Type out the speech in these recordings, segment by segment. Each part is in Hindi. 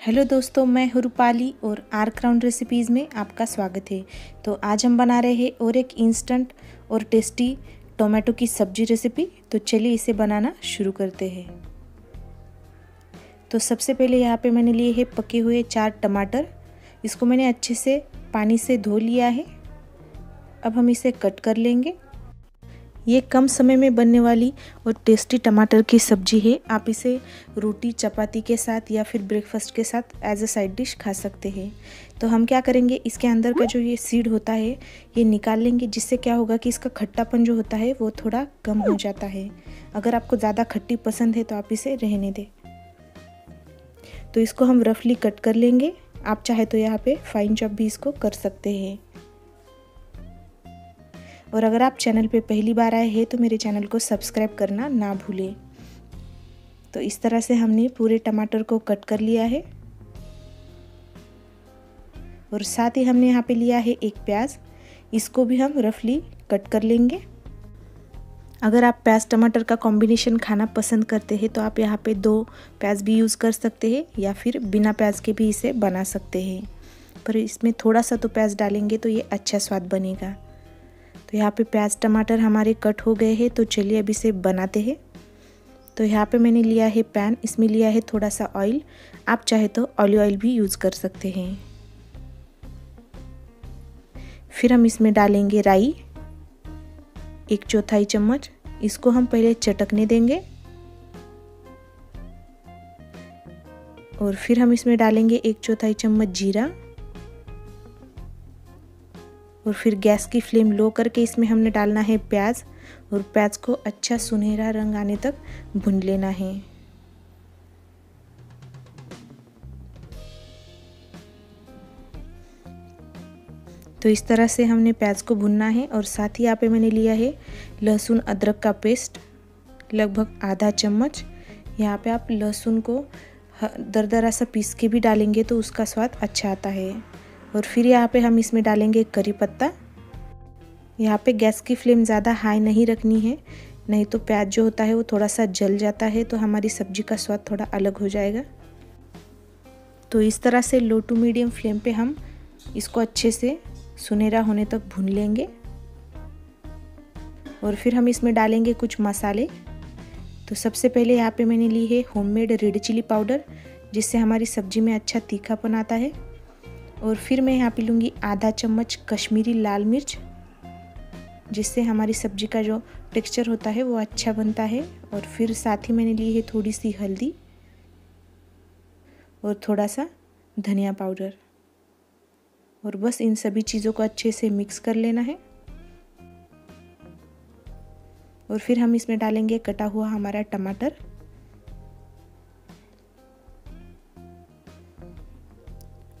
हेलो दोस्तों, मैं हूँ रूपाली और आर क्राउन रेसिपीज़ में आपका स्वागत है। तो आज हम बना रहे हैं और एक इंस्टेंट और टेस्टी टोमेटो की सब्ज़ी रेसिपी। तो चलिए इसे बनाना शुरू करते हैं। तो सबसे पहले यहाँ पे मैंने लिए है पके हुए चार टमाटर। इसको मैंने अच्छे से पानी से धो लिया है। अब हम इसे कट कर लेंगे। ये कम समय में बनने वाली और टेस्टी टमाटर की सब्ज़ी है। आप इसे रोटी, चपाती के साथ या फिर ब्रेकफास्ट के साथ एज अ साइड डिश खा सकते हैं। तो हम क्या करेंगे? इसके अंदर का जो ये सीड होता है, ये निकाल लेंगे, जिससे क्या होगा कि इसका खट्टापन जो होता है, वो थोड़ा कम हो जाता है। अगर आपको ज़्यादा खट्टी पसंद है तो आप इसे रहने दें। तो इसको हम रफली कट कर लेंगे। आप चाहे तो यहाँ पे फाइन चॉप भी इसको कर सकते हैं। और अगर आप चैनल पे पहली बार आए हैं तो मेरे चैनल को सब्सक्राइब करना ना भूलें। तो इस तरह से हमने पूरे टमाटर को कट कर लिया है। और साथ ही हमने यहाँ पे लिया है एक प्याज। इसको भी हम रफली कट कर लेंगे। अगर आप प्याज टमाटर का कॉम्बिनेशन खाना पसंद करते हैं तो आप यहाँ पे दो प्याज भी यूज़ कर सकते हैं, या फिर बिना प्याज के भी इसे बना सकते हैं। पर इसमें थोड़ा सा तो प्याज डालेंगे तो ये अच्छा स्वाद बनेगा। तो यहाँ पे प्याज, टमाटर हमारे कट हो गए हैं तो चलिए अब इसे बनाते हैं। तो यहाँ पे मैंने लिया है पैन, इसमें लिया है थोड़ा सा ऑयल। आप चाहे तो ऑलिव ऑयल भी यूज़ कर सकते हैं। फिर हम इसमें डालेंगे राई, एक चौथाई चम्मच। इसको हम पहले चटकने देंगे। और फिर हम इसमें डालेंगे एक चौथाई चम्मच जीरा। और फिर गैस की फ्लेम लो करके इसमें हमने डालना है प्याज और प्याज को अच्छा सुनहरा रंग आने तक भून लेना है। तो इस तरह से हमने प्याज को भुनना है और साथ ही यहाँ पे मैंने लिया है लहसुन अदरक का पेस्ट, लगभग आधा चम्मच। यहाँ पे आप लहसुन को दरदरा सा पीस के भी डालेंगे तो उसका स्वाद अच्छा आता है। और फिर यहाँ पे हम इसमें डालेंगे करी पत्ता। यहाँ पे गैस की फ्लेम ज़्यादा हाई नहीं रखनी है, नहीं तो प्याज जो होता है वो थोड़ा सा जल जाता है तो हमारी सब्ज़ी का स्वाद थोड़ा अलग हो जाएगा। तो इस तरह से लो टू मीडियम फ्लेम पे हम इसको अच्छे से सुनहरा होने तक भून लेंगे। और फिर हम इसमें डालेंगे कुछ मसाले। तो सबसे पहले यहाँ पे मैंने ली है होममेड रेड चिली पाउडर जिससे हमारी सब्ज़ी में अच्छा तीखापन आता है। और फिर मैं यहाँ पे लूँगी आधा चम्मच कश्मीरी लाल मिर्च, जिससे हमारी सब्ज़ी का जो टेक्सचर होता है वो अच्छा बनता है। और फिर साथ ही मैंने ली है थोड़ी सी हल्दी और थोड़ा सा धनिया पाउडर। और बस इन सभी चीज़ों को अच्छे से मिक्स कर लेना है। और फिर हम इसमें डालेंगे कटा हुआ हमारा टमाटर।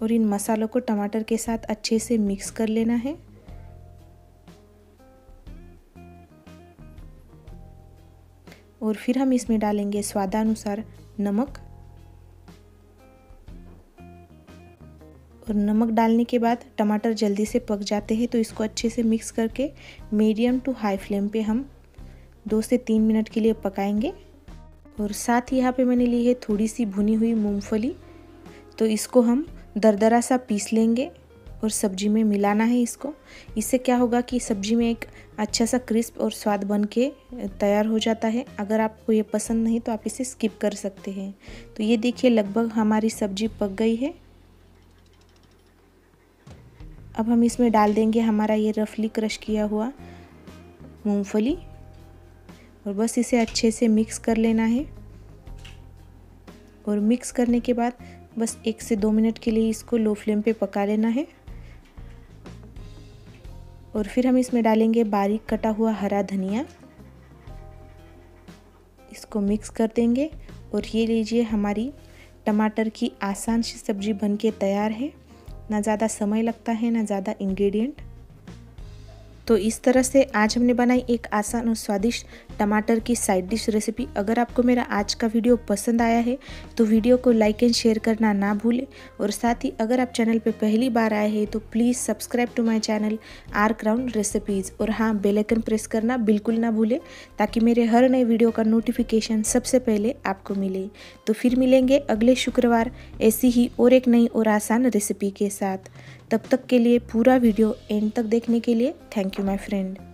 और इन मसालों को टमाटर के साथ अच्छे से मिक्स कर लेना है। और फिर हम इसमें डालेंगे स्वादानुसार नमक। और नमक डालने के बाद टमाटर जल्दी से पक जाते हैं तो इसको अच्छे से मिक्स करके मीडियम टू हाई फ्लेम पे हम दो से तीन मिनट के लिए पकाएँगे। और साथ ही यहाँ पे मैंने ली है थोड़ी सी भुनी हुई मूंगफली तो इसको हम दरदरा सा पीस लेंगे और सब्ज़ी में मिलाना है इसको। इससे क्या होगा कि सब्ज़ी में एक अच्छा सा क्रिस्प और स्वाद बन के तैयार हो जाता है। अगर आपको ये पसंद नहीं तो आप इसे स्किप कर सकते हैं। तो ये देखिए लगभग हमारी सब्ज़ी पक गई है। अब हम इसमें डाल देंगे हमारा ये रफली क्रश किया हुआ मूंगफली। और बस इसे अच्छे से मिक्स कर लेना है। और मिक्स करने के बाद बस एक से दो मिनट के लिए इसको लो फ्लेम पे पका लेना है। और फिर हम इसमें डालेंगे बारीक कटा हुआ हरा धनिया। इसको मिक्स कर देंगे और ये लीजिए हमारी टमाटर की आसान सी सब्ज़ी बन के तैयार है। ना ज़्यादा समय लगता है, ना ज़्यादा इंग्रेडिएंट तो इस तरह से आज हमने बनाई एक आसान और स्वादिष्ट टमाटर की साइड डिश रेसिपी अगर आपको मेरा आज का वीडियो पसंद आया है तो वीडियो को लाइक एंड शेयर करना ना भूलें। और साथ ही अगर आप चैनल पर पहली बार आए हैं तो please subscribe to my channel R crown recipes और हाँ बेलाइकन प्रेस करना बिल्कुल ना भूलें, ताकि मेरे हर नए वीडियो का नोटिफिकेशन सबसे पहले आपको मिले। तो फिर मिलेंगे अगले शुक्रवार, ऐसी ही और एक नई और आसान रेसिपी के साथ। तब तक के लिए पूरा वीडियो एंड तक देखने के लिए थैंक यू माई फ्रेंड